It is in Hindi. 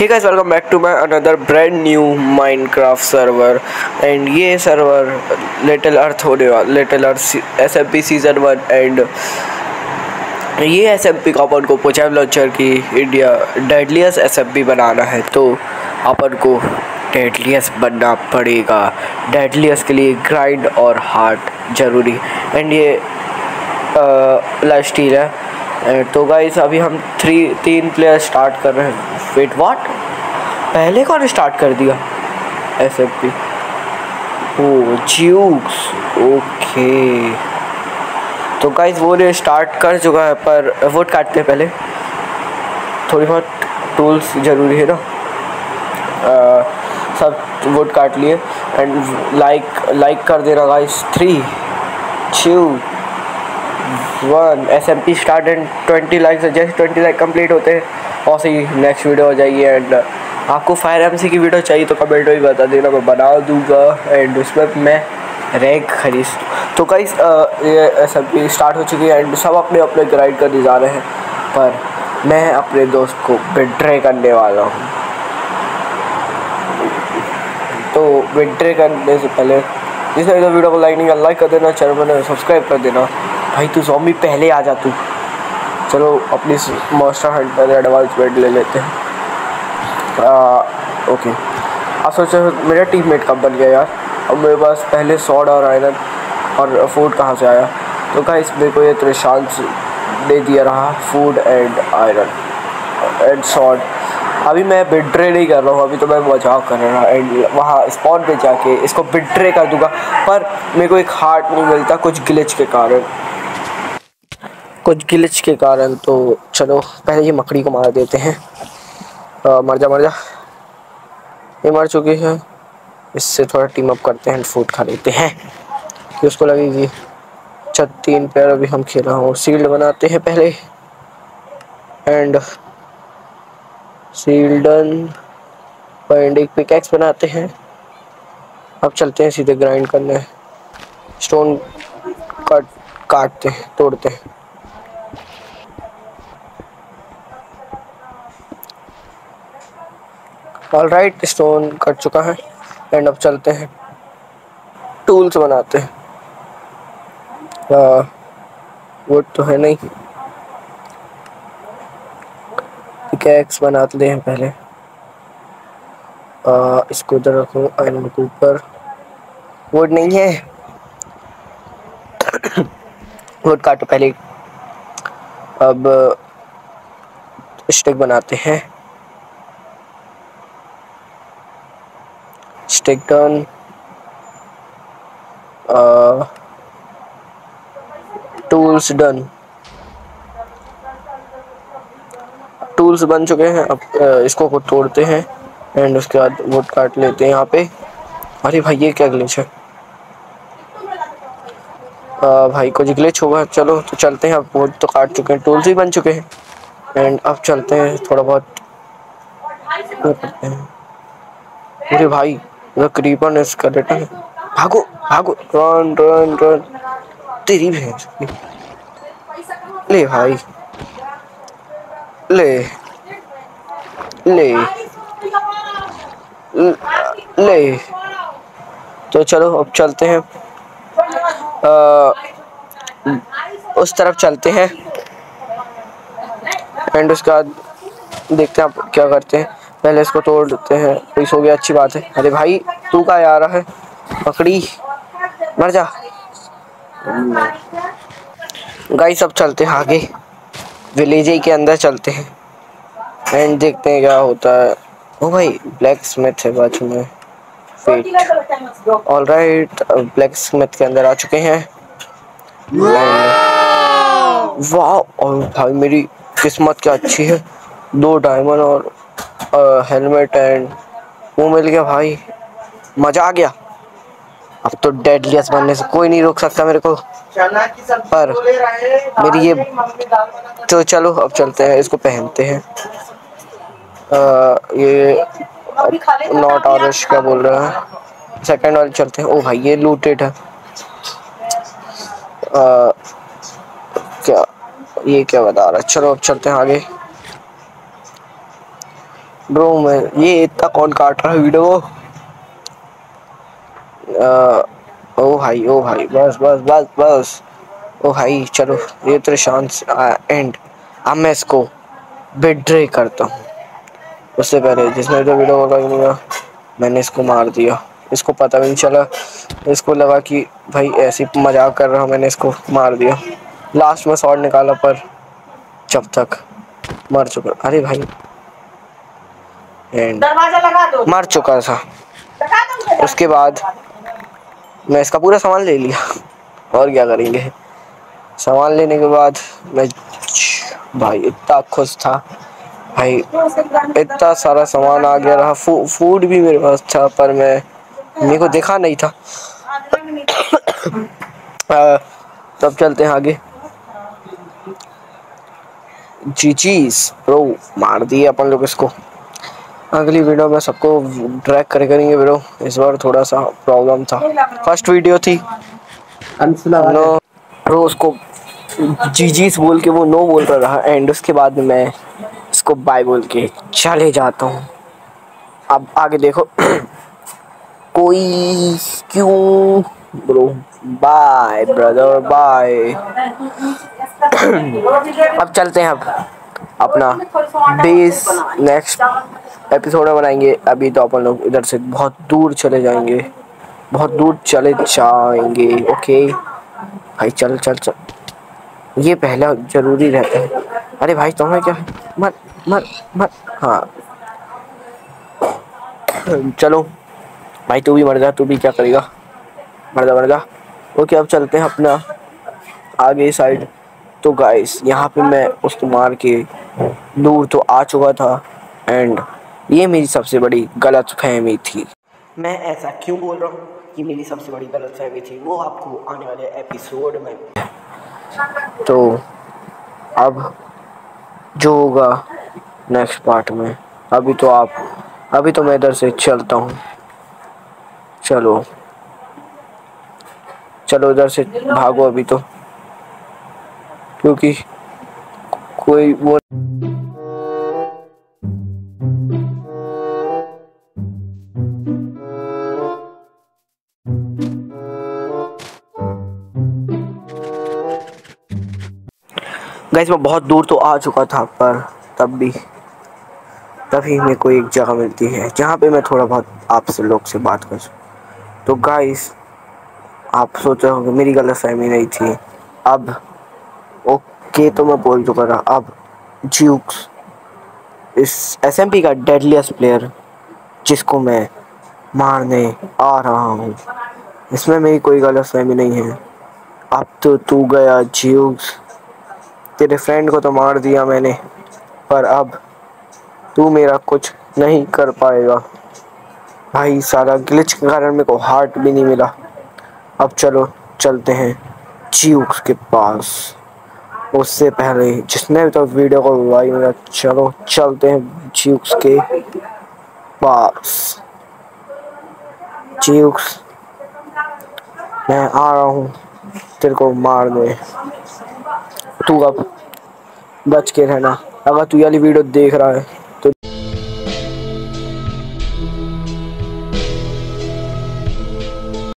hey guys, welcome back to my another brand new minecraft server and ये सर्वर little अर्थ होने वाला, little earth smp season one and ये एस एम पी का अपन को पोचैम लॉन्चर की India deadliest S M P बनाना है तो अपन को डेडलियस बनना पड़ेगा। डेडलियस के लिए ग्राइंड और हार्ट ज़रूरी। एंड ये लाइफ स्टील है। तो गाइस अभी हम थ्री तीन प्लेयर स्टार्ट कर रहे हैं। वेट व्हाट पहले कौन स्टार्ट कर दिया? एस एफ़ पी ओ ज्यूक्स ओके तो गाइस वो ने स्टार्ट कर चुका है पर वोट काटते पहले। थोड़ी बहुत टूल्स ज़रूरी है ना? आ, सब वोट काट लिए। एंड लाइक लाइक कर देना guys three two one S M P start and twenty like जैसे ट्वेंटी लाइक कंप्लीट होते हैं। और सी नेक्स्ट वीडियो हो जाएगी एंड आपको फायर एम सी की वीडियो चाहिए तो कमेंट में बता देना, मैं बना दूँगा एंड उसमें मैं रैंक खरीद तो कई ये एस एम पी स्टार्ट हो चुकी है एंड सब अपने अपने ग्राइड करने जा रहे हैं। पर मैं अपने दोस्त को विड्रे करने वाला हूँ। तो विड्रे करने से पहले जिसने तो वीडियो को लाइक नहीं कर लाइक कर देना चैनल में सब्सक्राइब कर देना। भाई, तू जॉम्बी पहले आ जा तू। चलो, अपनी मोस्टर हंट पर एडवांस बेड ले लेते हैं। ओके अब सोचो, मेरा टीममेट कब बन गया यार? अब मेरे पास पहले सॉड और आयरन और फ़ूड कहाँ से आया? तो कहा इस मेरे को ये त्रिशांत दे दिया रहा food and iron and sword अभी मैं बिड्रे नहीं कर रहा हूँ, अभी तो मैं बचाव कर रहा एंड वहाँ स्पॉट पे जाके इसको बिड्रे कर दूँगा। पर मेरे को एक हार्ट नहीं मिलता कुछ ग्लिच के कारण। कुछ गिलच के कारण तो चलो पहले ये मकड़ी को मार देते हैं। आ, मर जा मर जा। ये मर चुकी है। इससे थोड़ा टीम अप करते हैं फ़ूड खा लेते हैं। कि उसको लगेगी अच्छा तीन पैर अभी हम खेला हूँ। सील्ड बनाते हैं पहले। एंड सील्डन एंड एक पिकैक्स बनाते हैं। अब चलते हैं सीधे ग्राइंड करने। स्टोन कट काटते हैं तोड़ते हैं। ऑल राइट स्टोन कट चुका है। एंड अब चलते हैं। टूल्स बनाते हैं। वुड तो है नहीं। पिकैक्स बनाते हैं पहले। आ, इसको इधर रखूँ आयरन के ऊपर। वुड नहीं है। वुड काटो पहले। अब स्टिक बनाते हैं। Stick done uh, tools done. Tools बन चुके हैं। अब इसको को तोड़ते हैं एंड उसके बाद वो काट लेते हैं यहाँ पे। अरे भाई ये क्या ग्लिच है? आ, भाई कुछ ग्लिच होगा चलो तो चलते हैं। अब वो तो काट चुके हैं। टूल्स भी बन चुके हैं। एंड अब चलते हैं। थोड़ा बहुत करते हैं। अरे भाई Creeper is skeleton. भागो भागो। रन रन रन तेरी भैंस। ले भाई। ले। ले। ले। तो चलो अब चलते हैं। आ, उस तरफ़ चलते हैं। एंड उसके बाद देखते हैं आप क्या करते हैं। पहले इसको तोड़ देते हैं। कोई सो गया, अच्छी बात है। अरे भाई, तू का आ रहा है? पकड़ी। मर जा। गाई सब चलते हैं आगे। विलेज के अंदर चलते हैं। एंड देखते हैं क्या होता है। ओ भाई ब्लैक स्मिथ है बाजू में। फेट ऑल राइट ब्लैक स्मिथ के अंदर आ चुके हैं। वाह और भाई, मेरी किस्मत क्या अच्छी है। दो डायमंड और हेलमेट एंड वो मिल गया भाई। मज़ा आ गया। अब तो डेडलियस बनने से कोई नहीं रोक सकता मेरे को। पर मेरी ये तो चलो अब चलते हैं इसको पहनते हैं। आ, ये नॉट ऑरिश क्या बोल रहा है? सेकंड वाले चलते हैं। ओ भाई ये लूटेड है। आ, क्या ये क्या बता रहा है? चलो अब चलते हैं आगे। ब्रो मैं ये इतना कौन काट रहा है वीडियो? ओ भाई ओ भाई, बस बस बस बस। ओ भाई, चलो, ये तो शांत एंड अब मैं इसको बिड्रे करता हूँ। उससे पहले जिसने तो वीडियो लगा नहीं मैंने इसको मार दिया। इसको पता भी नहीं चला। इसको लगा कि भाई, ऐसी मज़ाक कर रहा हूँ मैंने इसको मार दिया। लास्ट में शॉट निकाला पर, जब तक मर चुका। अरे भाई एंड दरवाज़ा लगा दो। मर चुका था। उसके बाद मैं इसका पूरा सामान ले लिया। और क्या करेंगे? सामान लेने के बाद मैं भाई इतना खुश था। भाई इतना सारा सामान आ गया रहा। फू, फ़ूड भी मेरे पास था पर मैं मेरे को देखा नहीं था। आ, तब चलते हैं आगे। जी चीज़ प्रो मार दिए अपन लोग इसको। अगली वीडियो में सबको ट्रैक कर करेंगे ब्रो इस बार थोड़ा सा प्रॉब्लम था। फ़र्स्ट वीडियो थी। नो ब्रो उसको जी जीस बोल के वो नो बोल रहा एंड उसके बाद मैं इसको बाय बोल के चले जाता हूँ। अब आगे देखो। कोई क्यों? ब्रो बाय ब्रदर बाय अब चलते हैं अब अपना बेस नेक्स्ट एपिसोड में बनाएँगे, अभी तो अपन लोग इधर से बहुत दूर चले जाएँगे। बहुत दूर चले जाएँगे ओके भाई, चल चल चल। ये पहला ज़रूरी रहता है। अरे भाई, तुम्हें क्या है? मत मत मत हाँ। चलो। भाई, तू भी मर जा, तू भी क्या करेगा? मर जा मर जा। ओके अब चलते हैं अपना आगे साइड तो गाइस यहाँ पे मैं उसको मार के दूर तो आ चुका था। एंड ये मेरी सबसे बड़ी गलत फहमी थी। मैं ऐसा क्यों बोल रहा हूँ कि मेरी सबसे बड़ी गलत फहमी थी? वो आपको आने वाले एपिसोड में तो अब जो होगा नेक्स्ट पार्ट में। अभी तो आप अभी तो मैं इधर से चलता हूँ। चलो। चलो इधर से भागो अभी तो। क्योंकि कोई वो गैस मैं बहुत दूर तो आ चुका था, पर तब भी, तभी मेरे को एक जगह मिलती है, जहाँ पे मैं थोड़ा बहुत आपसे लोग से बात कर सकूँ। तो गाइस आप सोच रहे होंगे, मेरी गलत फहमी नहीं थी। अब ओके तो मैं बोल चुका था, अब ज्यूक्स इस एसएमपी का डेडलीस्ट प्लेयर जिसको मैं मारने आ रहा हूँ, इसमें मेरी कोई गलत फहमी नहीं है। अब तो तू गया ज्यूक्स तेरे फ्रेंड को तो मार दिया मैंने, पर अब तू मेरा कुछ नहीं कर पाएगा। भाई सारा ग्लिच के कारण मेरे को हार्ट भी नहीं मिला। अब चलो, चलते हैं ज्यूक्स के पास। उससे पहले जिसने भी तो वीडियो को भाई मेरा, चलो चलते हैं ज्यूक्स के पास। ज्यूक्स मैं आ रहा हूँ, तेरे को मार दे तू अब बच के रहना। अगर तू ये वाली वीडियो देख रहा है।